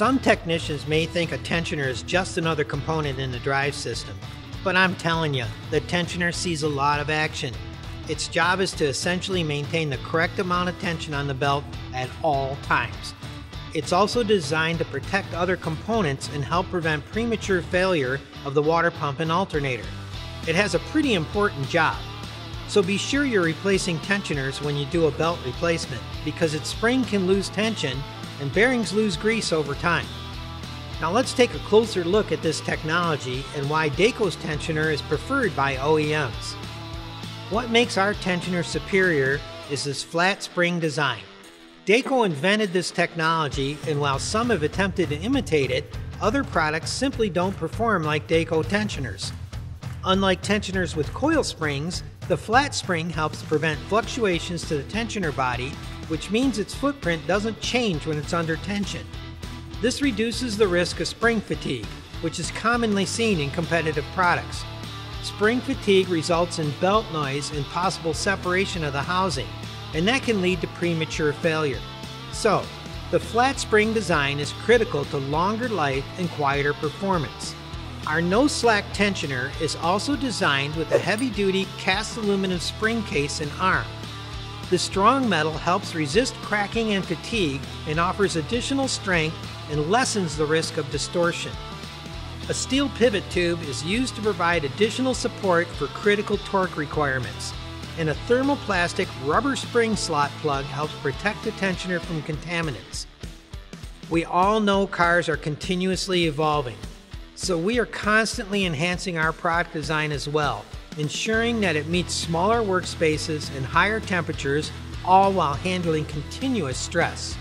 Some technicians may think a tensioner is just another component in the drive system, but I'm telling you, the tensioner sees a lot of action. Its job is to essentially maintain the correct amount of tension on the belt at all times. It's also designed to protect other components and help prevent premature failure of the water pump and alternator. It has a pretty important job. So be sure you're replacing tensioners when you do a belt replacement because its spring can lose tension and bearings lose grease over time. Now let's take a closer look at this technology and why Dayco's tensioner is preferred by OEMs. What makes our tensioner superior is this flat spring design. Dayco invented this technology, and while some have attempted to imitate it, other products simply don't perform like Dayco tensioners. Unlike tensioners with coil springs, the flat spring helps prevent fluctuations to the tensioner body, which means its footprint doesn't change when it's under tension. This reduces the risk of spring fatigue, which is commonly seen in competitive products. Spring fatigue results in belt noise and possible separation of the housing, and that can lead to premature failure. So, the flat spring design is critical to longer life and quieter performance. Our no slack tensioner is also designed with a heavy duty cast aluminum spring case and arm. The strong metal helps resist cracking and fatigue and offers additional strength and lessens the risk of distortion. A steel pivot tube is used to provide additional support for critical torque requirements, and a thermoplastic rubber spring slot plug helps protect the tensioner from contaminants. We all know cars are continuously evolving, so we are constantly enhancing our product design as well, ensuring that it meets smaller workspaces and higher temperatures, all while handling continuous stress.